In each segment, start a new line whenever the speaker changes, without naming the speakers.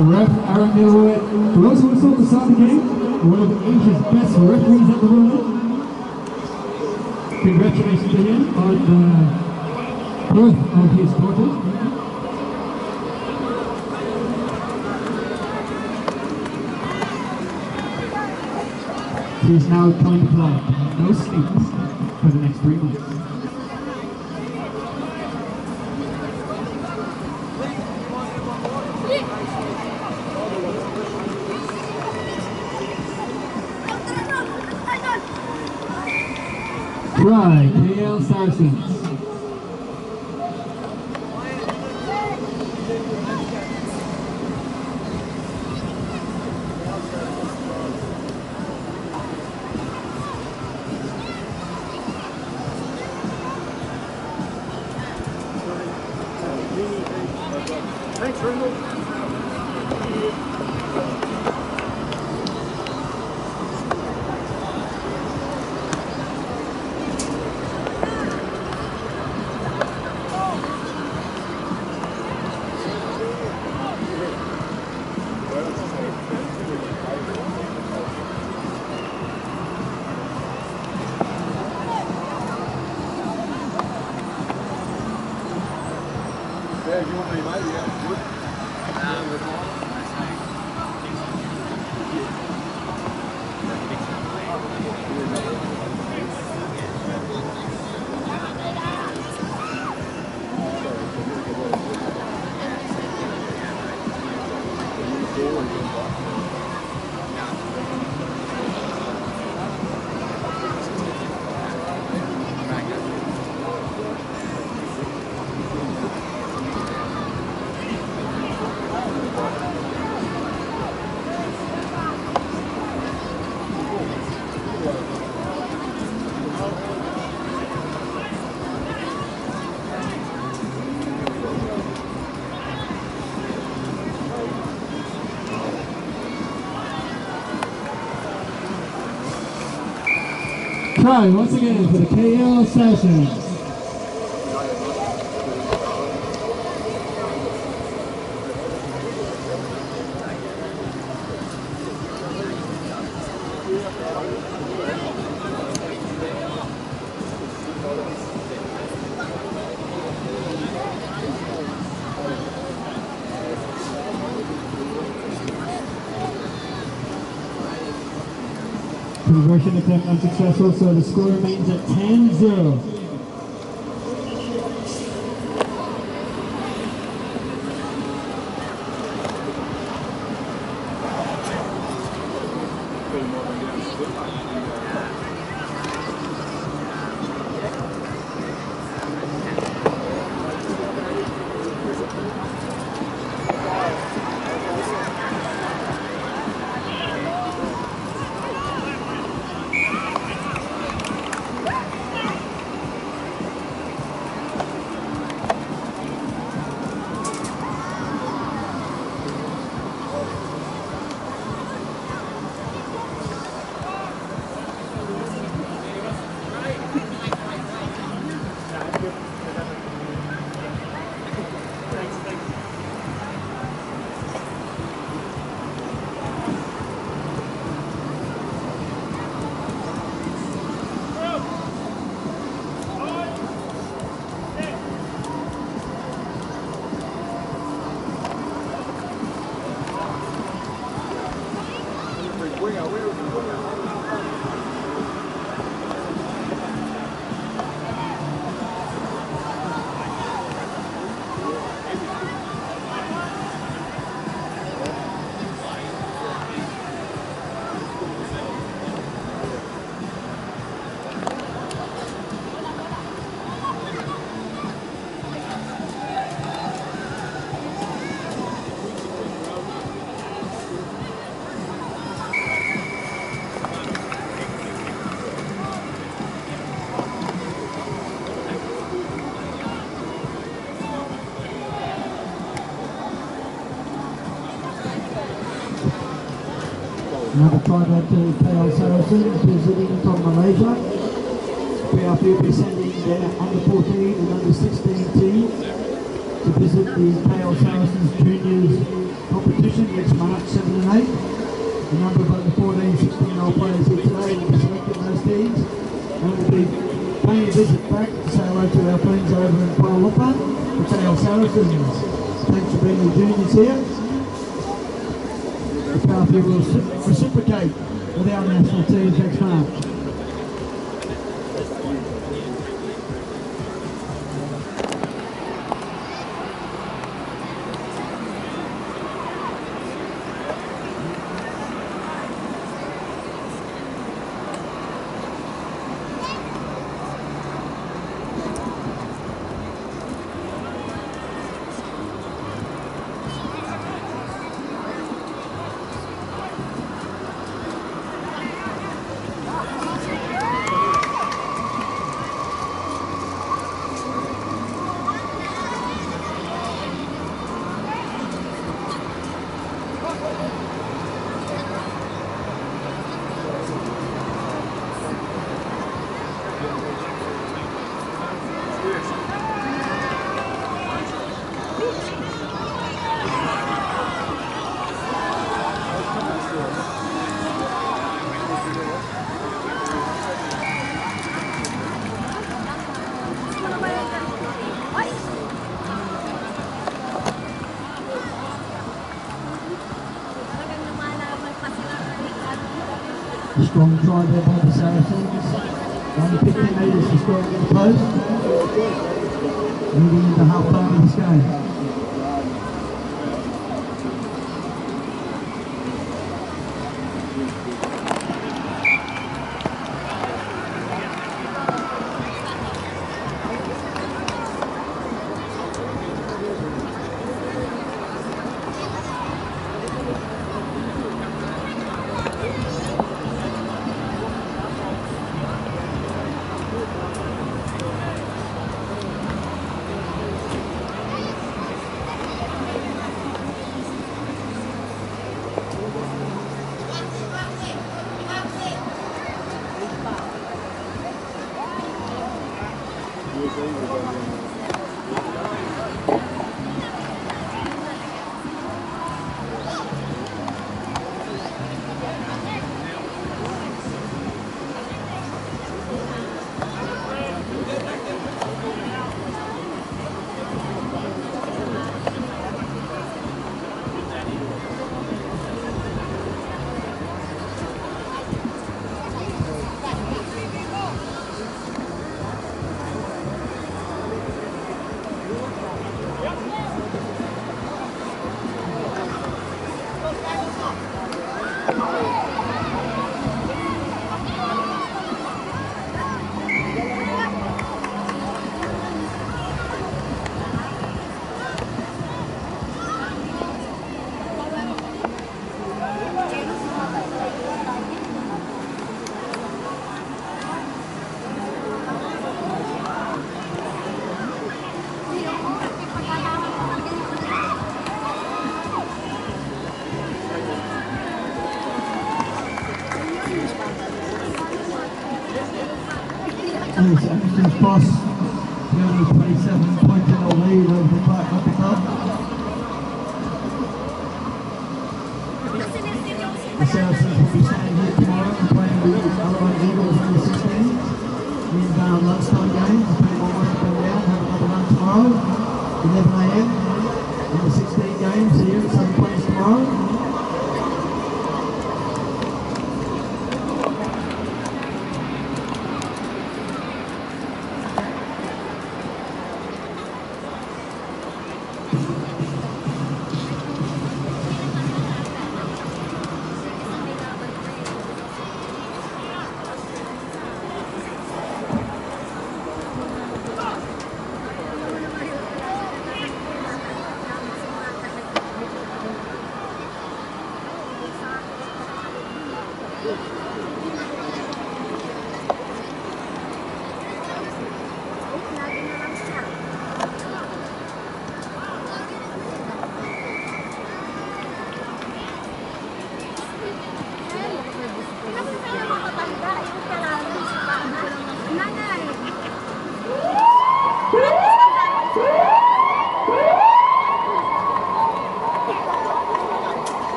Ref Aaron Milroy, who saw the start of the game, one of Asia's best referees at the moment. Congratulations to him on uh, the birth of his daughter. He is now coming to play. No sleep for the next three months. Try, KL Saracens.
Thanks, Ringo.
Try once again for the KL Saracens. Conversion attempt unsuccessful, so the score remains at 10-0. Number five at the KL Saracens, visiting from Malaysia. will be sending their under 14 and under 16 teams to visit the KL Saracens Juniors competition next March 7 and 8. A number of under 14, 16 year old players here today will be selected those teams and will be paying a visit back to say hello to our friends over in Kuala Lumpur, the KL Saracens. Thanks for being the juniors here. The Powerfield will reciprocate with our national teams next March. Strong drive there by the Saracens. Only 15 metres the post. Half time of this game. Yes, cross. The 27 point in the lead over the Club. The Saracens will be staying here tomorrow and playing the Alabang Eagles under 16s. In lunchtime people will work them down, have another run tomorrow, 11am.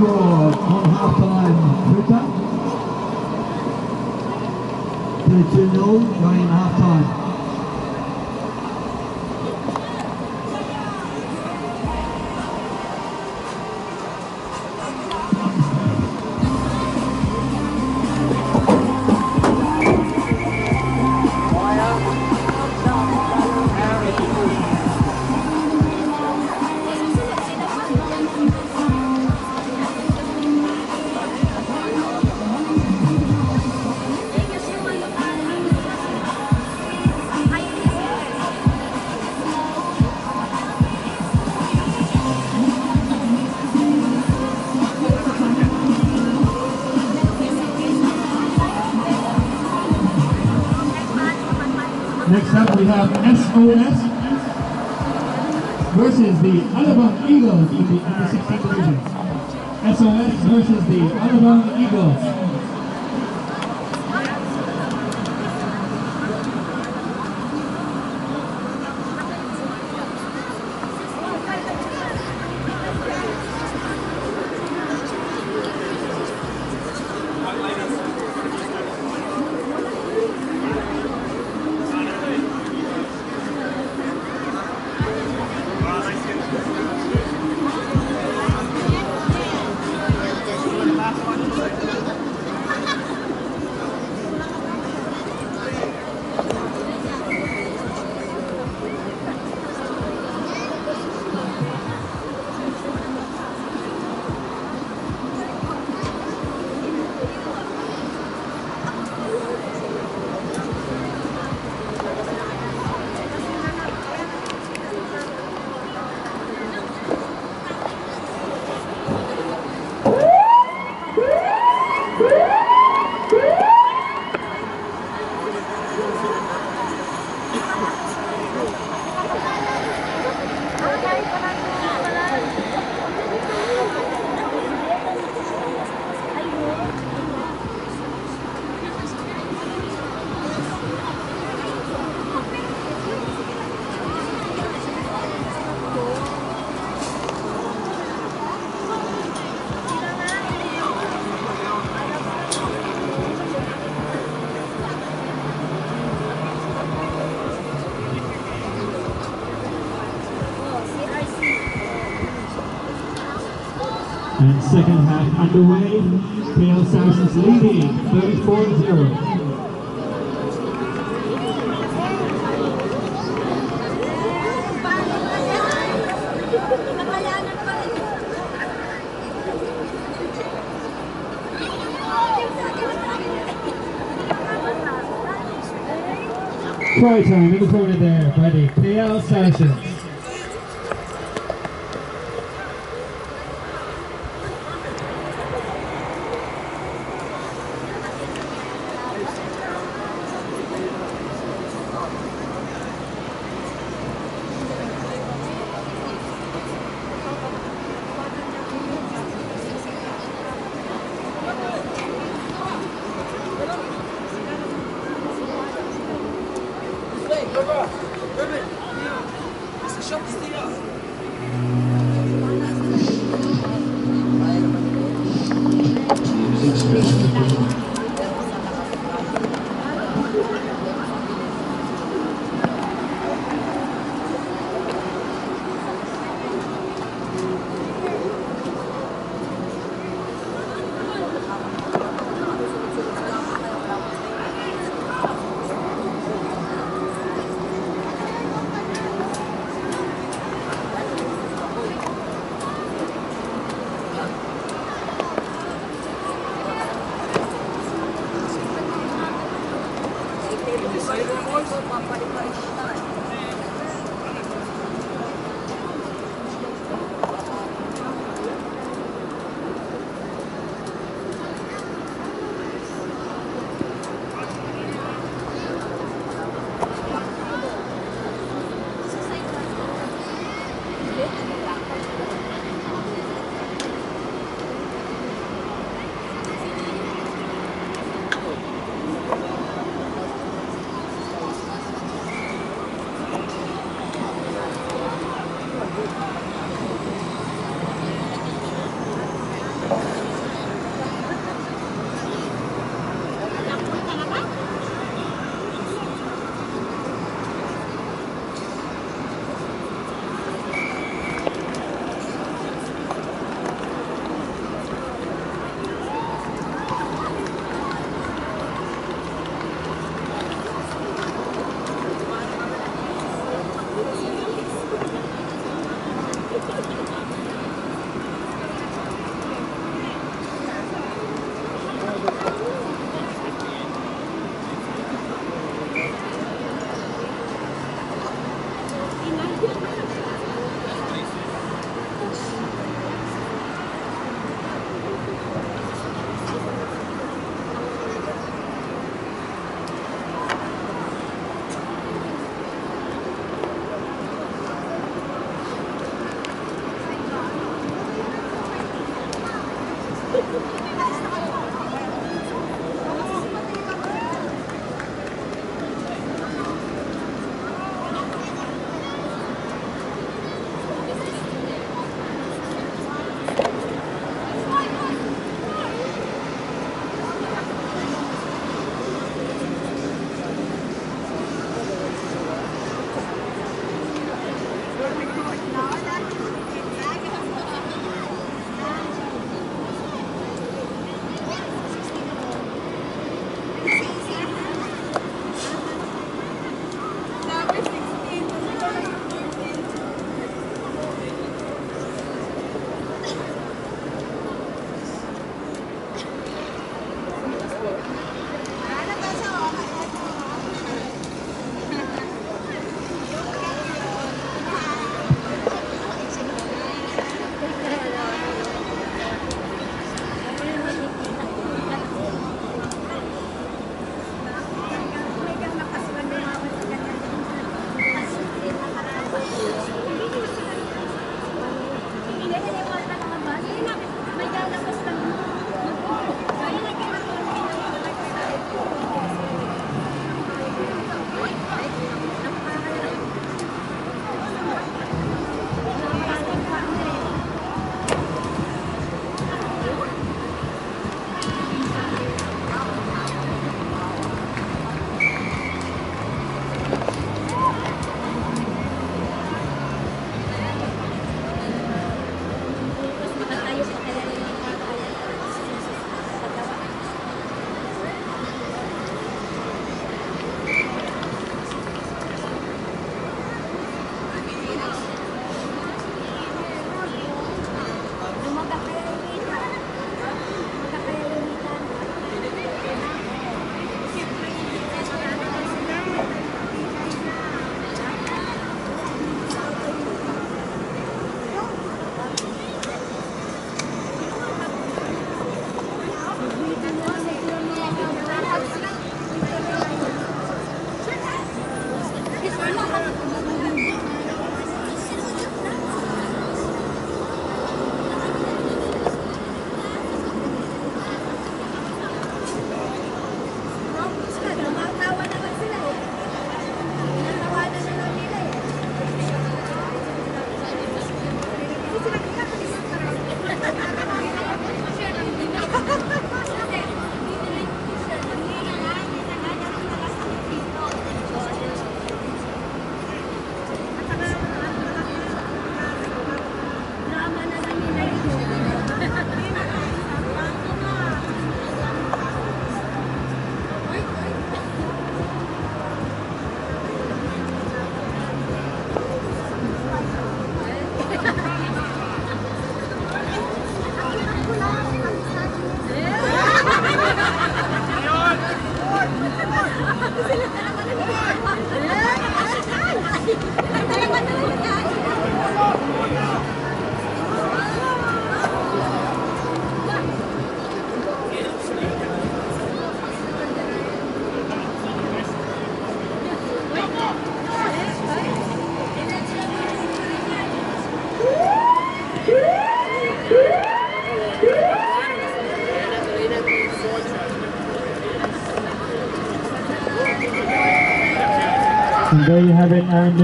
Score on half-time Twitter. 32-0 going in half-time. We have SOS versus the Alabang Eagles in the under 16 division. SOS versus the Alabang Eagles. Second half underway. KL Saracens leading 34-0. Try time in the corner there by the KL Saracens. chama-se you say that?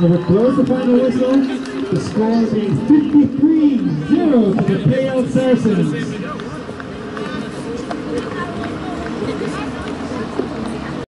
Nicholas blows the final whistle. The score being 53-0 to the KL Saracens.